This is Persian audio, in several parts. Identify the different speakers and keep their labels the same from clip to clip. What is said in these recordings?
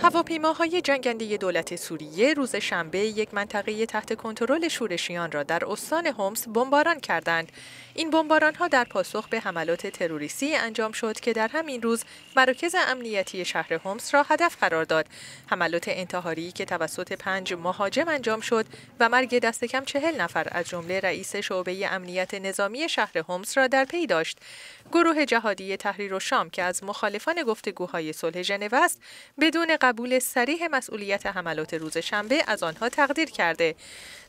Speaker 1: هواپیماهای جنگنده دولت سوریه روز شنبه یک منطقه تحت کنترل شورشیان را در استان هومس بمباران کردند. این بمباران ها در پاسخ به حملات تروریستی انجام شد که در همین روز مراکز امنیتی شهر هومس را هدف قرار داد. حملات انتحاری که توسط پنج مهاجم انجام شد و مرگ دست کم چهل نفر از جمله رئیس شعبه امنیت نظامی شهر هومس را در پی داشت. گروه جهادی تحریر و شام که از مخالفان گفتگوهای صلح ژنو است بدون قبول سریح مسئولیت حملات روز شنبه از آنها تقدیر کرده.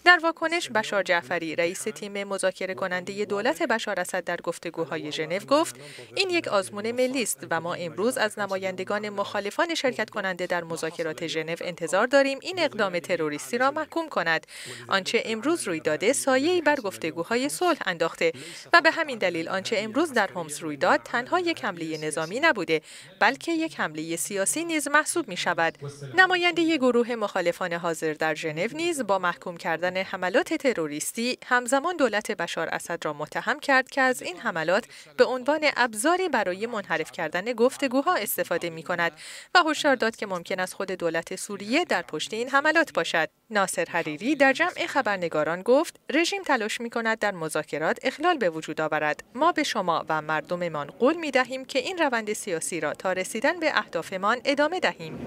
Speaker 1: در واکنش بشار جعفری رئیس تیم مذاکره کننده دولت بشار اسد در گفتگوهای ژنو گفت این یک آزمون ملی است و ما امروز از نمایندگان مخالفان شرکت کننده در مذاکرات ژنو انتظار داریم این اقدام تروریستی را محکوم کند. آنچه امروز روی داده سایه‌ای بر گفتگوهای صلح انداخته و به همین دلیل آنچه امروز در هومس روی داد تنها یک حمله نظامی نبوده بلکه یک حمله سیاسی نیز محسوب می شود نماینده گروه مخالفان حاضر در ژنو نیز با محکوم کردن حملات تروریستی همزمان دولت بشار اسد را متهم کرد که از این حملات به عنوان ابزاری برای منحرف کردن گفتگوها استفاده می کند و هشدار داد که ممکن است خود دولت سوریه در پشت این حملات باشد. ناصر حریری در جمع خبرنگاران گفت رژیم تلاش می کند در مذاکرات اخلال به وجود آورد. ما به شما و مردممان قول می دهیم که این روند سیاسی را تا رسیدن به اهدافمان ادامه دهیم.